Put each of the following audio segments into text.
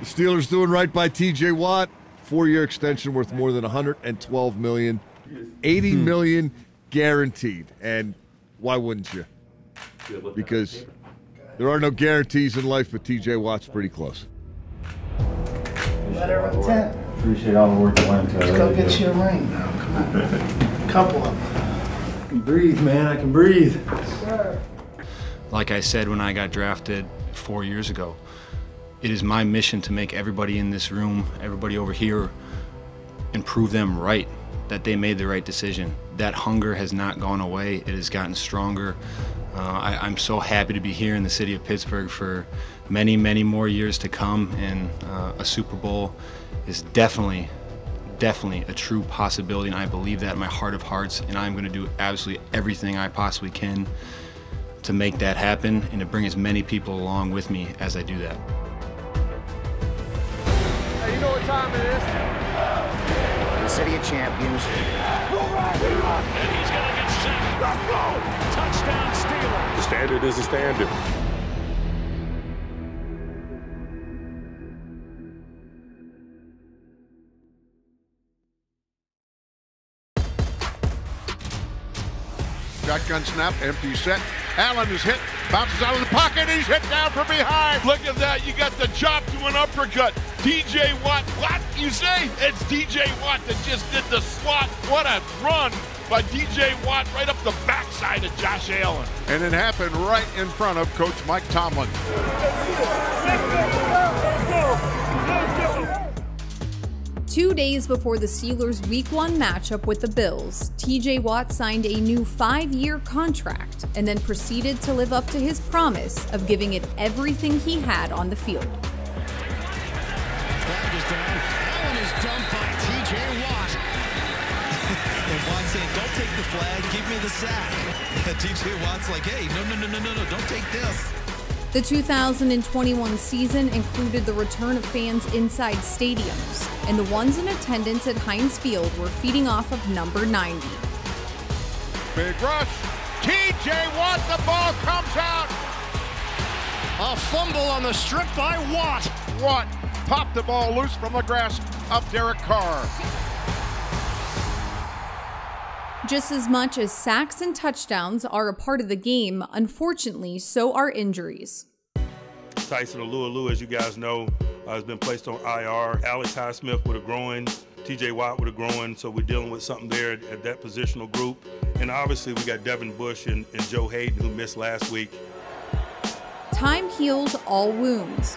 The Steelers doing right by TJ Watt. Four-year extension worth more than 112 million. 80 Hmm. guaranteed. And why wouldn't you? Because there are no guarantees in life, but TJ Watt's pretty close. Letter of intent. Appreciate all the work you went into it. Let's go get you a ring now. Come on. Couple of them. I can breathe, man. I can breathe. Like I said when I got drafted four years ago, it is my mission to make everybody in this room, everybody over here, and prove them right that they made the right decision. That hunger has not gone away, it has gotten stronger. Uh, I, I'm so happy to be here in the city of Pittsburgh for many, many more years to come, and uh, a Super Bowl is definitely definitely a true possibility, and I believe that in my heart of hearts, and I'm going to do absolutely everything I possibly can to make that happen and to bring as many people along with me as I do that. Time it is? The city of champions. And he's gonna get sacked. Let's go! Touchdown Steelers. The standard is a standard. Shotgun snap, empty set. Allen is hit, bounces out of the pocket, he's hit down from behind. Look at that. You got the chop to an uppercut. TJ Watt. What? You say? It's TJ Watt that just did the swat. What a run by TJ Watt right up the backside of Josh Allen. And it happened right in front of Coach Mike Tomlin. Two days before the Steelers' Week 1 matchup with the Bills, TJ Watt signed a new five year contract and then proceeded to live up to his promise of giving it everything he had on the field. Flag, give me the sack. TJ Watt's like, hey, no, no, no, no, no, no, don't take this. The 2021 season included the return of fans inside stadiums, and the ones in attendance at Heinz Field were feeding off of number 90. Big rush. TJ Watt, the ball comes out. A fumble on the strip by Watt. Watt popped the ball loose from the grasp of Derek Carr. Just as much as sacks and touchdowns are a part of the game, unfortunately, so are injuries. Tyson Alualu, as you guys know, uh, has been placed on IR. Alex Highsmith with a groin. TJ Watt with a groin. So we're dealing with something there at, at that positional group. And obviously, we got Devin Bush and, and Joe Haden, who missed last week. Time heals all wounds.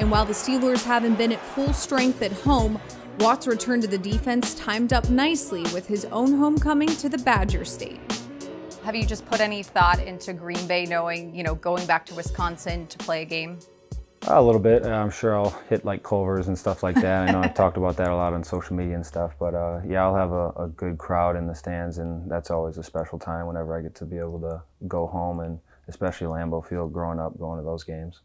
And while the Steelers haven't been at full strength at home, Watt's return to the defense timed up nicely with his own homecoming to the Badger State. Have you just put any thought into Green Bay knowing, you know, going back to Wisconsin to play a game? A little bit. I'm sure I'll hit like Culver's and stuff like that. I know I've talked about that a lot on social media and stuff. But uh, yeah, I'll have a, a good crowd in the stands, and that's always a special time whenever I get to be able to go home, and especially Lambeau Field. Growing up, going to those games.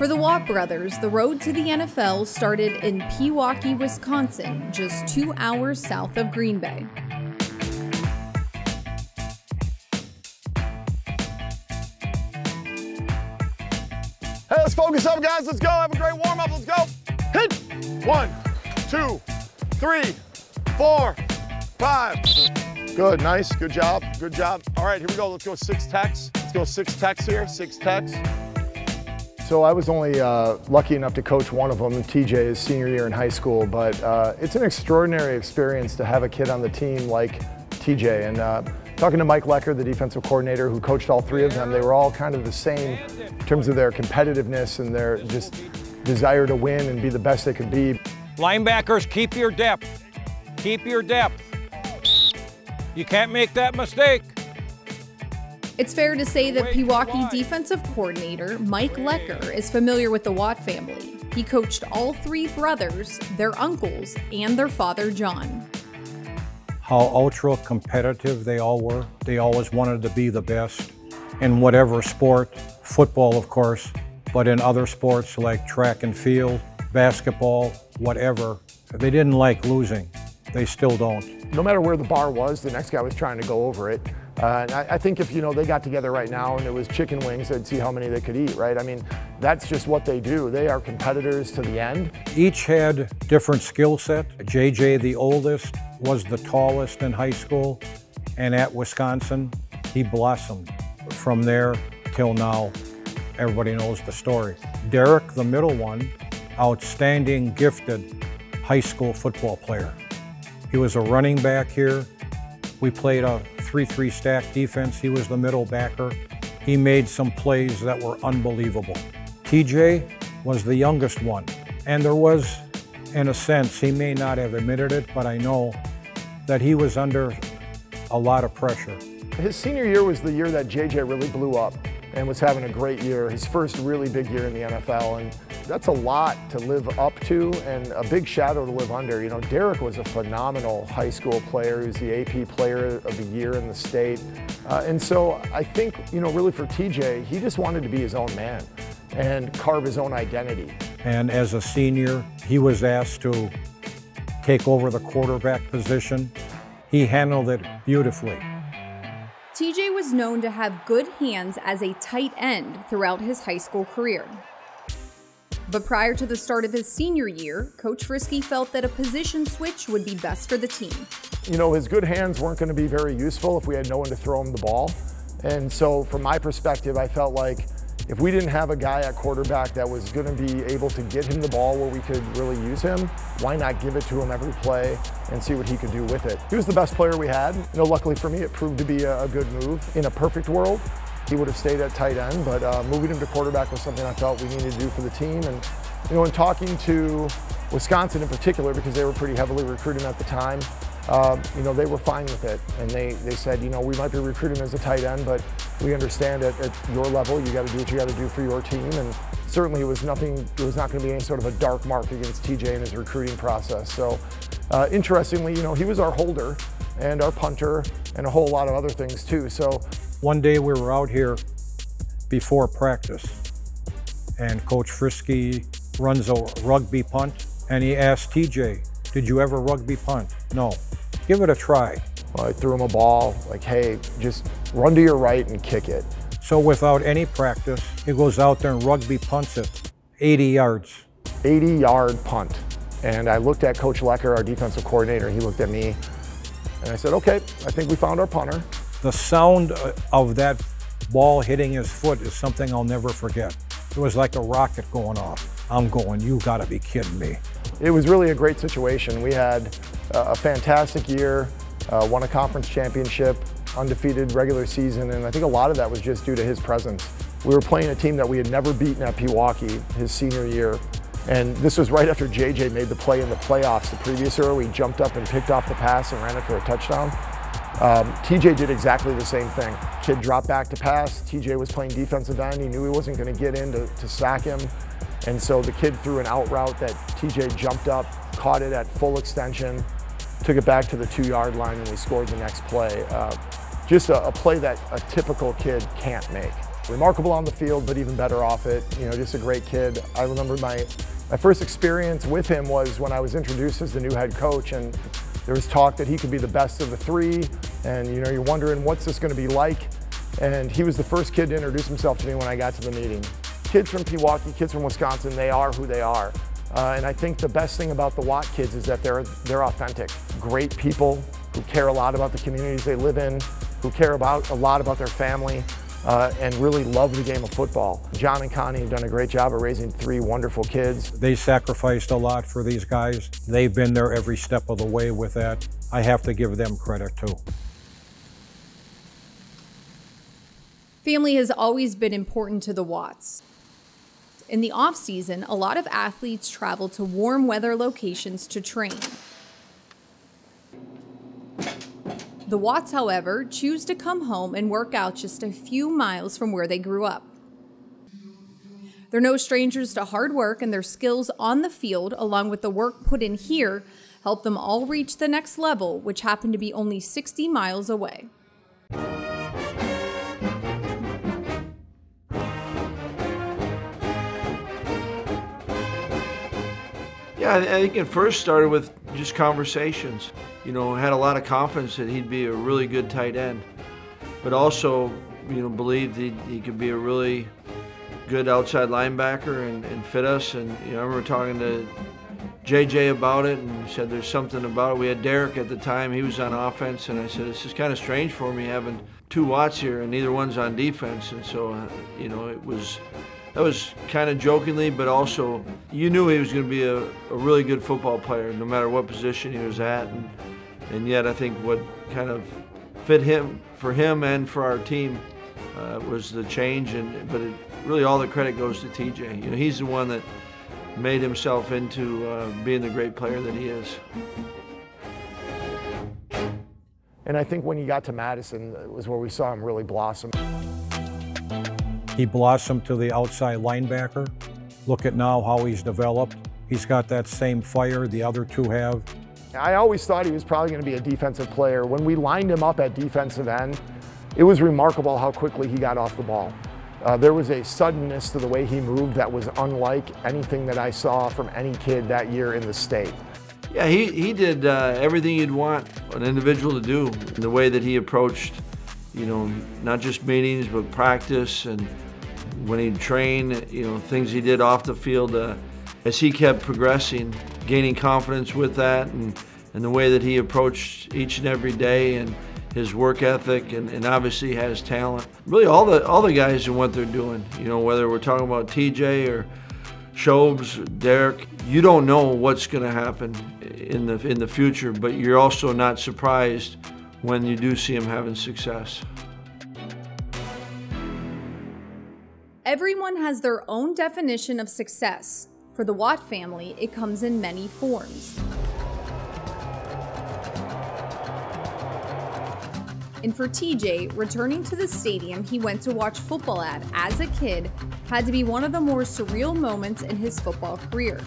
For the Watt brothers, the road to the NFL started in Pewaukee, Wisconsin, just two hours south of Green Bay. Hey, let's focus up, guys. Let's go. Have a great warm up. Let's go. Hit. One, two, three, four, five. Good. Nice. Good job. Good job. All right, here we go. Let's go six techs. Let's go six techs here. Six techs. So I was only uh, lucky enough to coach one of them, TJ, his senior year in high school. But uh, it's an extraordinary experience to have a kid on the team like TJ. And uh, talking to Mike Lecker, the defensive coordinator who coached all three of them, they were all kind of the same in terms of their competitiveness and their just desire to win and be the best they could be. Linebackers, keep your depth. Keep your depth. You can't make that mistake. It's fair to say that Pewaukee defensive coordinator Mike Lecker is familiar with the Watt family. He coached all three brothers, their uncles, and their father John. How ultra competitive they all were. They always wanted to be the best in whatever sport, football, of course, but in other sports like track and field, basketball, whatever. They didn't like losing. They still don't. No matter where the bar was, the next guy was trying to go over it. Uh, and I, I, think if you know they got together right now and it was chicken wings, they'd see how many they could eat, right? I mean, that's just what they do. They are competitors to the end. Each had different skill set. JJ, the oldest, was the tallest in high school, and at Wisconsin, he blossomed. From there till now, everybody knows the story. Derek, the middle one, outstanding, gifted high school football player. He was a running back here. We played a 3-3 stack defense. He was the middle backer. He made some plays that were unbelievable. TJ was the youngest one. And there was, in a sense, he may not have admitted it, but I know that he was under a lot of pressure. His senior year was the year that JJ really blew up and was having a great year, his first really big year in the NFL. And that's a lot to live up to and a big shadow to live under. You know, Derek was a phenomenal high school player. He was the AP player of the year in the state. Uh, and so I think, you know, really for TJ, he just wanted to be his own man and carve his own identity. And as a senior, he was asked to take over the quarterback position. He handled it beautifully. TJ was known to have good hands as a tight end throughout his high school career. But prior to the start of his senior year, Coach Frisky felt that a position switch would be best for the team. You know, his good hands weren't going to be very useful if we had no one to throw him the ball. And so, from my perspective, I felt like if we didn't have a guy at quarterback that was going to be able to get him the ball where we could really use him, why not give it to him every play and see what he could do with it? He was the best player we had. You know, luckily for me, it proved to be a, a good move. In a perfect world, he would have stayed at tight end, but uh, moving him to quarterback was something I felt we needed to do for the team. And you know, in talking to Wisconsin in particular, because they were pretty heavily recruiting at the time, um, you know, they were fine with it. And they, they said, you know, we might be recruiting as a tight end, but we understand at, at your level, you got to do what you got to do for your team. And certainly it was nothing, it was not going to be any sort of a dark mark against TJ in his recruiting process. So uh, interestingly, you know, he was our holder and our punter and a whole lot of other things too. So one day we were out here before practice and Coach Frisky runs a rugby punt and he asked TJ, did you ever rugby punt? No. Give it a try. Well, I threw him a ball, like, hey, just run to your right and kick it. So without any practice, he goes out there and rugby punts it 80 yards. 80 yard punt. And I looked at Coach Lecker, our defensive coordinator, he looked at me, and I said, okay, I think we found our punter. The sound of that ball hitting his foot is something I'll never forget. It was like a rocket going off. I'm going, you gotta be kidding me. It was really a great situation. We had a fantastic year, uh, won a conference championship, undefeated regular season, and I think a lot of that was just due to his presence. We were playing a team that we had never beaten at Pewaukee his senior year, and this was right after JJ made the play in the playoffs the previous year. We jumped up and picked off the pass and ran it for a touchdown. Um, TJ did exactly the same thing. Kid dropped back to pass. TJ was playing defensive end. He knew he wasn't going to get in to, to sack him. And so the kid threw an out route that TJ jumped up, caught it at full extension, took it back to the two yard line, and we scored the next play. Uh, just a, a, play that a typical kid can't make. Remarkable on the field, but even better off it. You know, just a great kid. I remember my, my first experience with him was when I was introduced as the new head coach, and there was talk that he could be the best of the three, and you know, you're wondering what's this going to be like. And he was the first kid to introduce himself to me when I got to the meeting kids from Pewaukee, kids from Wisconsin, they are who they are. Uh, and I think the best thing about the Watt kids is that they're, they're authentic. Great people who care a lot about the communities they live in, who care about a lot about their family, uh, and really love the game of football. John and Connie have done a great job of raising three wonderful kids. They sacrificed a lot for these guys. They've been there every step of the way with that. I have to give them credit too. Family has always been important to the Watts. In the off season, a lot of athletes travel to warm weather locations to train. The Watts, however, choose to come home and work out just a few miles from where they grew up. They're no strangers to hard work, and their skills on the field, along with the work put in here, help them all reach the next level, which happened to be only 60 miles away. Yeah, I think it first started with just conversations. You know, had a lot of confidence that he'd be a really good tight end. but also, you know, believed he, he could be a really good outside linebacker and, and fit us. And you know, I remember talking to JJ about it and said there's something about it. We had Derek at the time; he was on offense, and I said this is kind of strange for me having two Watts here and neither one's on defense. And so, uh, you know, it was that was kind of jokingly, but also you knew he was going to be a, a, really good football player, no matter what position he was at. And, and yet, I think what kind of fit him for him and for our team uh, was the change. And but it, really, all the credit goes to TJ. You know, he's the one that made himself into uh, being the great player that he is. And I think when he got to Madison was where we saw him really blossom. He blossomed to the outside linebacker. Look at now how he's developed. He's got that same fire the other two have. I always thought he was probably going to be a defensive player. When we lined him up at defensive end, it was remarkable how quickly he got off the ball. Uh, there was a suddenness to the way he moved that was unlike anything that I saw from any kid that year in the state. Yeah, he, he did uh, everything you'd want an individual to do. In the way that he approached, you know, not just meetings, but practice and when he'd train, you know, things he did off the field, uh, as he kept progressing, gaining confidence with that, and, and the way that he approached each and every day, and his work ethic, and, and obviously has talent. Really, all the all the guys and what they're doing, you know, whether we're talking about TJ or Shobes, Derek, you don't know what's going to happen in the in the future, but you're also not surprised when you do see him having success. Everyone has their own definition of success. For the Watt family, it comes in many forms. And for TJ, returning to the stadium he went to watch football at as a kid had to be one of the more surreal moments in his football career.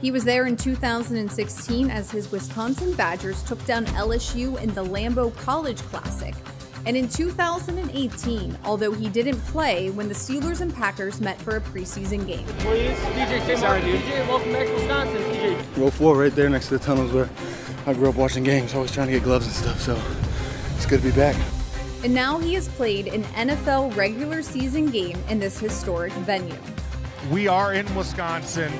He was there in 2016 as his Wisconsin Badgers took down LSU in the Lambeau College Classic, and in 2018, although he didn't play when the Steelers and Packers met for a preseason game. Please, TJ, Sorry, dude. TJ, welcome back to Wisconsin, TJ. Row four right there next to the tunnels where I grew up watching games, always trying to get gloves and stuff, so it's good to be back. And now he has played an NFL regular season game in this historic venue. We are in Wisconsin,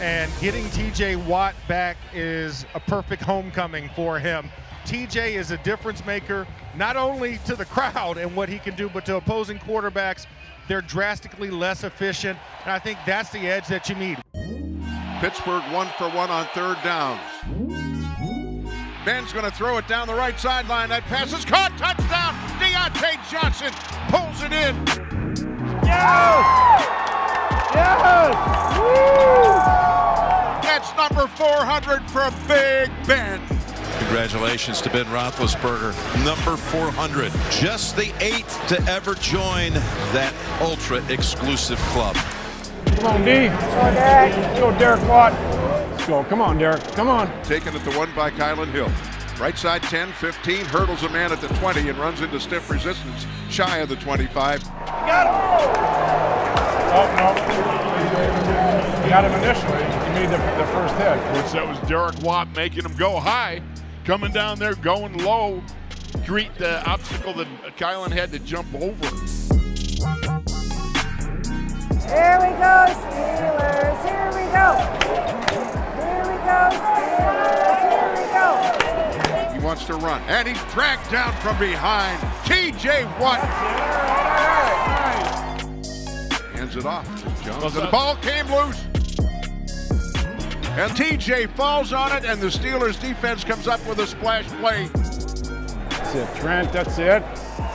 and getting TJ Watt back is a perfect homecoming for him. TJ is a difference maker, not only to the crowd and what he can do, but to opposing quarterbacks. They're drastically less efficient, and I think that's the edge that you need. Pittsburgh one for one on third down. Ben's going to throw it down the right sideline. That pass is caught. Touchdown. Diontae Johnson pulls it in. Yes! Yes! Woo! That's number 400 for Big Ben. Congratulations to Ben Roethlisberger, number 400. Just the eighth to ever join that ultra exclusive club. Come on, D. Let's go, Derek. Let's go, Derek Watt. Let's go. Come on, Derek. Come on. Taken at the one by Kylin Hill. Right side 10, 15, hurdles a man at the 20 and runs into stiff resistance shy of the 25. Got him! Oh, no. got him initially. He made the, the first hit. Which that was Derek Watt making him go high coming down there, going low, greet the obstacle that Kylin had to jump over. Here we go, Steelers. Here we go. Here we go, Steelers. Here we go. He wants to run, and he's dragged down from behind. TJ Watt. Hands it off to Jones. The ball came loose. And TJ falls on it, and the Steelers defense comes up with a splash play. That's it, Trent. That's it.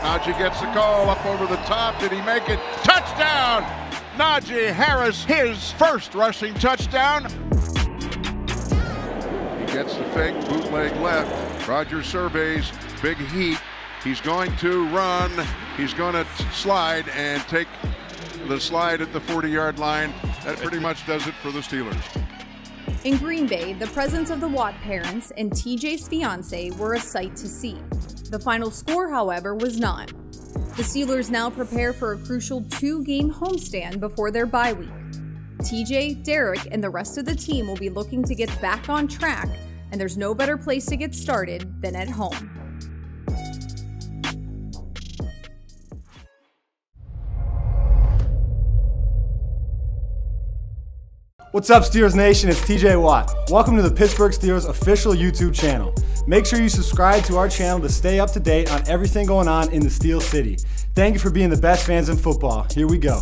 Najee gets the call up over the top. Did he make it? Touchdown! Najee Harris, his first rushing touchdown. He gets the fake bootleg left. Rodgers surveys, big heat. He's going to run. He's going to slide and take the slide at the 40 yard line. That pretty much does it for the Steelers. In Green Bay, the presence of the Watt parents and TJ's fiance were a sight to see. The final score, however, was not. The Steelers now prepare for a crucial two game homestand before their bye week. TJ, Derek, and the rest of the team will be looking to get back on track, and there's no better place to get started than at home. What's up, Steelers Nation? It's TJ Watt. Welcome to the Pittsburgh Steelers official YouTube channel. Make sure you subscribe to our channel to stay up to date on everything going on in the Steel City. Thank you for being the best fans in football. Here we go.